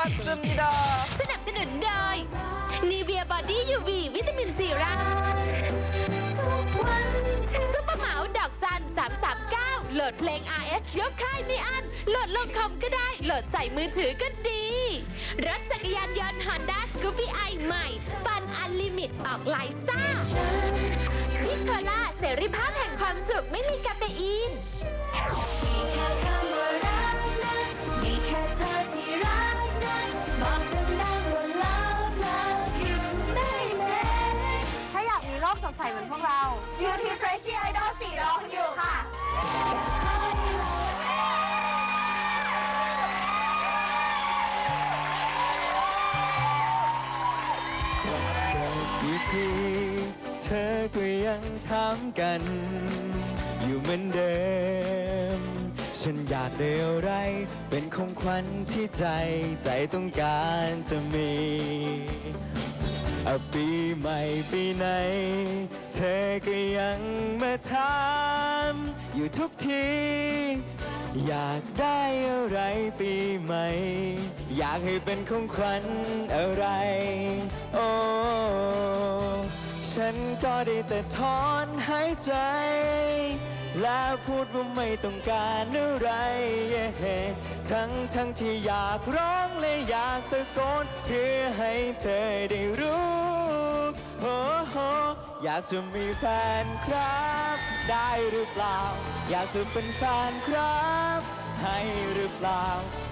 왔습니다. สนับสนุนโดย Nivea Body UV วิตามินซีรังทุกวันซุปเปอร์เหมาดอกซัน 339 โหลดเพลง RS ยกค่ายไม่อัน โหลดลงคอมก็ได้ โหลดใส่มือถือก็ดี รถจักรยานยนต์ Honda Scoopy i ใหม่ ฟันอันลิมิตออกลายซ่าพิคโลาเสรีภาพแห่งความสุขไม่มีกาเฟอีน ก็ยังถามกัน อยู่เหมือนเดิม ฉันอยากได้อะไร เป็นของขวัญที่ใจใจต้องการจะมีอาปีใหม่ปีไหน เธอก็ยังมาถามอยู่ทุกที อยากได้อะไรปีใหม่ อยากให้เป็นของขวัญอะไร โอ้ ฉันก็ได้แต่ถอนหายใจ แล้วพูดว่าไม่ต้องการอะไร ทั้งทั้งที่อยากร้องและอยากตะโกน เพื่อให้เธอได้รู้โอ้โหอยากจะมีแฟนครับ ได้หรือเปล่า อยากจะเป็นแฟนครับ ให้หรือเปล่า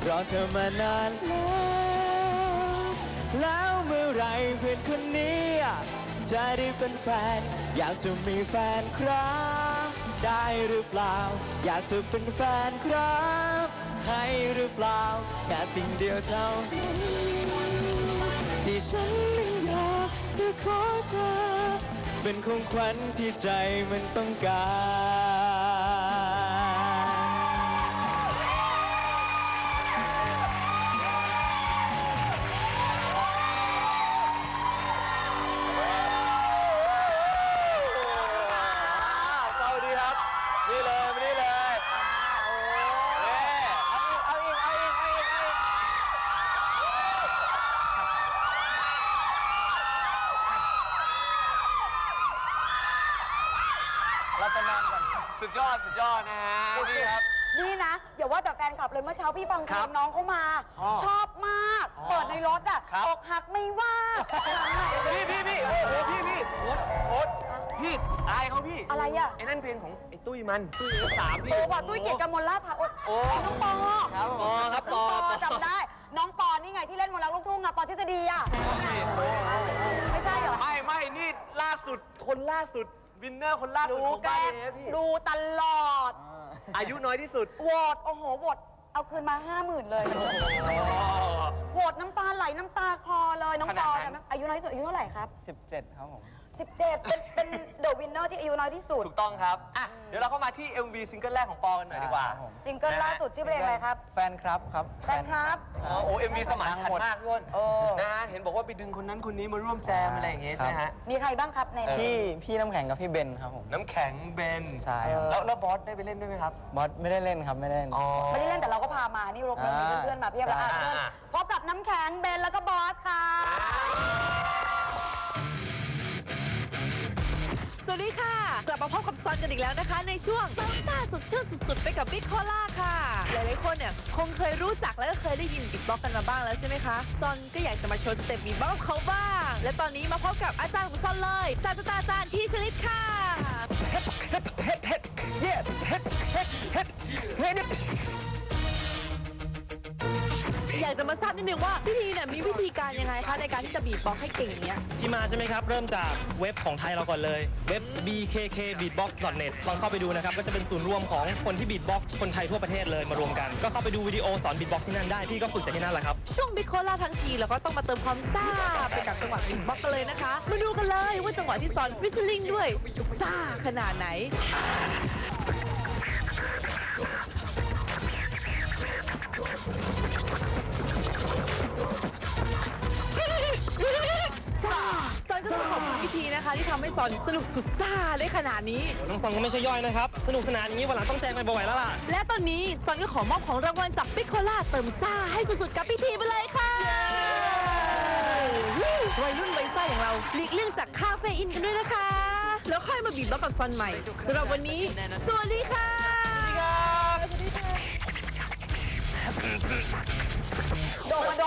รอเธอมานานแล้ว แล้วเมื่อไรเพื่อนคนนี้ จะได้เป็นแฟน อยากจะมีแฟนครับ ได้หรือเปล่า อยากจะเป็นแฟนครับ ให้หรือเปล่าแค่สิ่งเดียวเท่านั้นที่ฉันนั้นอยากจะขอเธอ เป็นของขวัญที่ใจมันต้องการ สุดยอดสุดยอดนะฮะนี่ครับ นี่นะอย่าว่าแต่แฟนคลับเลยเมื่อเช้าพี่ฟังเพคลรับงน้องเขามา อ๋อชอบมาก เปิดในรถอะครับ อกหักไม่ว่าพี่พี่พี่โอ้โหพี่พี่โอ๊ตโอ๊ตพี่อายเขาพี่อะไรอะไอ้นั่นเพลงของไอ้ตุ้ยมันตุ้ยสามพี่ โอ้บอกตุ้ยเกียรติกมลลาภาโอ้โอ้ น้องปอครับปอครับปน้อองปอจำได้ น้องปอนี่ไงที่เล่นมนต์รักลูกทุ่งอะปอทฤษฎีอะไม่ใช่เหรอ ไม่ไม่นี่ล่าสุดคนล่าสุด winner คนล่าสุดูดของแกบ้านล้งเลยนะพี่ดูตลอดอายุน้อยที่สุดโหวตโอ้โหโหวตเอาคืนมาห้าหมื่นเลยโหวตน้ำตาไหลน้ำตาคลอเลยน้องขปนาดอนั้นจำได้อายุน้อยที่สุดอายุเท่าไหร่ครับ 17 ครับผม 17 เป็นเป็น the winner ที่อายุน้อยที่สุด ถูกต้องครับอะเดี๋ยวเราเข้ามาที่ MV single แรกของปอกันหน่อยดีกว่า ครับผม ซิงเกิลล่าสุดชื่อเพลงอะไรครับ แฟนครับครับ แฟนครับ อ๋อโอ้ MV สมานฉันท์มากทุกคนโอ้ นะฮะเห็นบอกว่าไปดึงคนนั้นคนนี้มาร่วมแจมอะไรอย่างเงี้ยใช่ไหมฮะ มีใครบ้างครับในนี้พี่พี่น้ำแข็งกับพี่เบนครับผมน้ำแข็งเบนใช่ครับแล้วแล้วบอสได้ไปเล่นด้วยไหมครับ บอสไม่ได้เล่นครับไม่ได้เล่นอ๋อไม่ได้เล่นแต่เราก็พามา นี่รบเรามีอ่าเพื่อนๆมาเพียบแล้วอะอ่า เชิญอ่าพบกับน้ำแข็งเบนแล้วก็บอสค่ะ สวัสดีค่ะ กลับมาพบกับซอนกันอีกแล้วนะคะ ในช่วงต้มซ่าสดชื่นสุดๆ ไปกับบิ๊กโคล่าค่ะ หลายๆคนเนี่ยคงเคยรู้จักและก็เคยได้ยิน beatbox กันมาบ้างแล้วใช่ไหมคะซอนก็อยากจะมาโชว์ step beatbox เขาบ้าง และตอนนี้มาพบกับอาจารย์ของซอนเลยศาสตราจารย์ที่ชลิตค่ะอย นิดนึงว่าพี่ทีเนี่ยมีวิธีการยังไงคะในการที่จะบีบบ็อกให้เก่งอย่างเนี้ย ที่มาใช่ไหมครับ เริ่มจากเว็บของไทยเราก่อนเลย เว็บ bkkbeatbox.net ลองเข้าไปดูนะครับ ก็จะเป็นศูนย์รวมของคนที่ beatbox คนไทยทั่วประเทศเลยมารวมกัน ก็เข้าไปดูวิดีโอสอน beatbox ที่นั่นได้พี่ก็ฝึกจากที่นั่นแหละครับ ช่วงบิ๊กโคล่าทั้งทีเราก็ต้องมาเติมความซ่าไปกับจังหวะบิ๊กบ็อกกันเลยนะคะ มาดูกันเลยว่าจังหวะที่สอนวิชลิงด้วยจะซ่าขนาดไหน ธีนะคะที่ทำให้ซซอนสนุกสุดซ่าได้ขนาดนี้ น้องซอนก็ไม่ใช่ย่อยนะครับ สนุกสนานอย่างนี้วันหลังต้องแจ้งไปบ่อยๆแล้วล่ะ และตอนนี้ซอนก็ขอมอบของรางวัลจากบิ๊กโคล่าเติมซ่าให้สุดๆกับพิธีไปเลยค่ะวัยรุ่นวัยซ่าอย่างเราหลีกเลี่ยงจากคาเฟอีนกันด้วยนะคะ แล้วค่อยมาบีบบ็อกซ์กับซอนใหม่สำหรับวันนี้สวัสดีค่ะ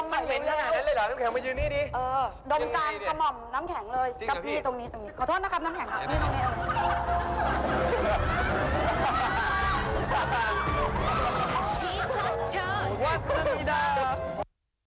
มหมันเห็นขนาดนั้นเลยเหรอน้ำแข็งมายืนนี่ดิ เออดมกางกระหม่อมน้ำแข็งเลยกับพี่ ตรงนี้ตรงนี้ ขอโทษนะครับน้ำแข็งครับพี่ตรงนี้วังมิดา